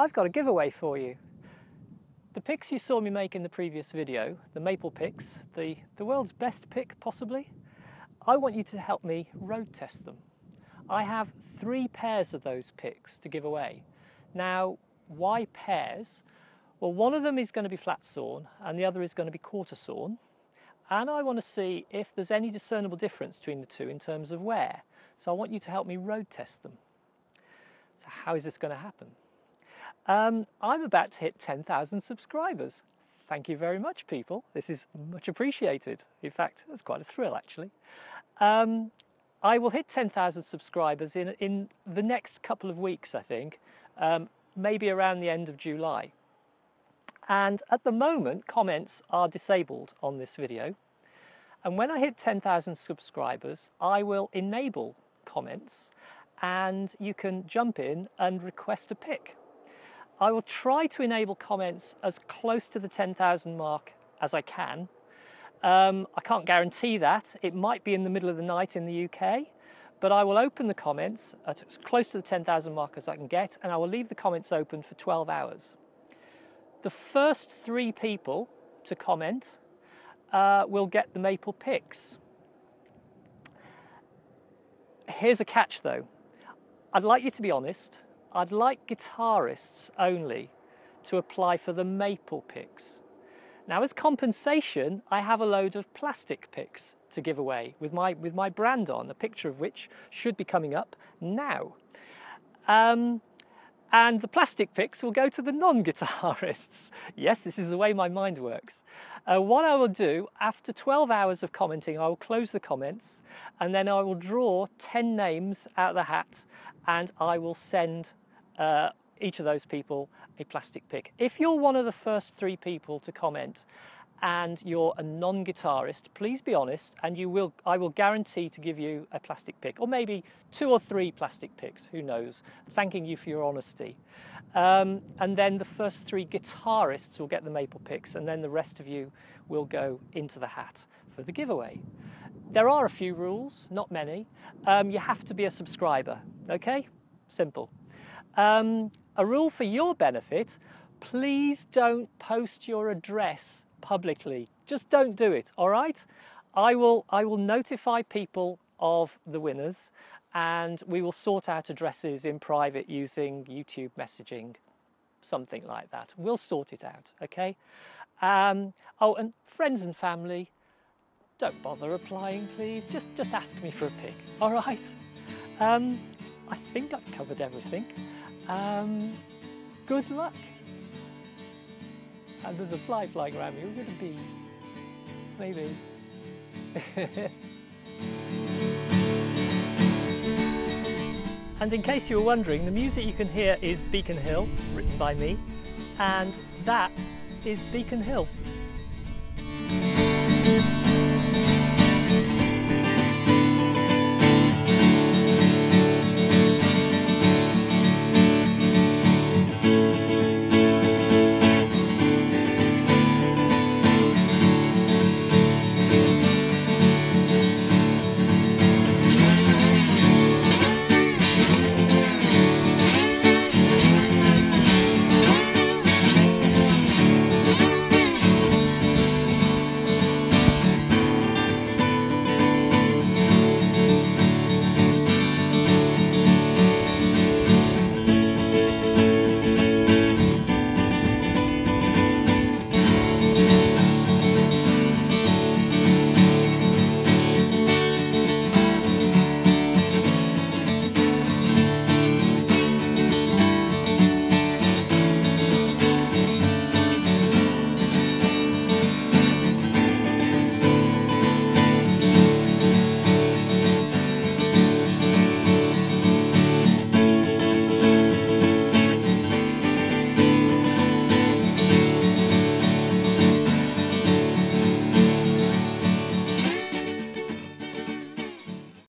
I've got a giveaway for you. The picks you saw me make in the previous video, the maple picks, the, the world's best pick possibly, I want you to help me road test them. I have three pairs of those picks to give away. Now, why pairs? Well, one of them is going to be flat sawn and the other is going to be quarter sawn. And I want to see if there's any discernible difference between the two in terms of wear. So I want you to help me road test them. So how is this going to happen? Um, I'm about to hit 10,000 subscribers. Thank you very much, people. This is much appreciated. In fact, it's quite a thrill, actually. Um, I will hit 10,000 subscribers in, in the next couple of weeks, I think, um, maybe around the end of July. And at the moment, comments are disabled on this video. And when I hit 10,000 subscribers, I will enable comments and you can jump in and request a pick. I will try to enable comments as close to the 10,000 mark as I can. Um, I can't guarantee that. It might be in the middle of the night in the UK, but I will open the comments at as close to the 10,000 mark as I can get, and I will leave the comments open for 12 hours. The first three people to comment uh, will get the maple picks. Here's a catch though. I'd like you to be honest. I'd like guitarists only to apply for the maple picks. Now as compensation, I have a load of plastic picks to give away with my, with my brand on, a picture of which should be coming up now. Um, and the plastic picks will go to the non-guitarists. yes, this is the way my mind works. Uh, what I will do, after 12 hours of commenting, I will close the comments and then I will draw 10 names out of the hat and I will send uh, each of those people a plastic pick. If you're one of the first three people to comment and you're a non-guitarist, please be honest and you will I will guarantee to give you a plastic pick or maybe two or three plastic picks, who knows, thanking you for your honesty. Um, and then the first three guitarists will get the maple picks and then the rest of you will go into the hat for the giveaway. There are a few rules, not many. Um, you have to be a subscriber, okay? Simple. Um, a rule for your benefit, please don't post your address publicly. Just don't do it, all right? I will, I will notify people of the winners and we will sort out addresses in private using YouTube messaging, something like that. We'll sort it out, okay? Um, oh, and friends and family, don't bother applying, please. Just, just ask me for a pick, all right? Um, I think I've covered everything. Um, good luck. And there's a fly flying around me. Was it a bee? Maybe. and in case you were wondering, the music you can hear is Beacon Hill, written by me, and that is Beacon Hill.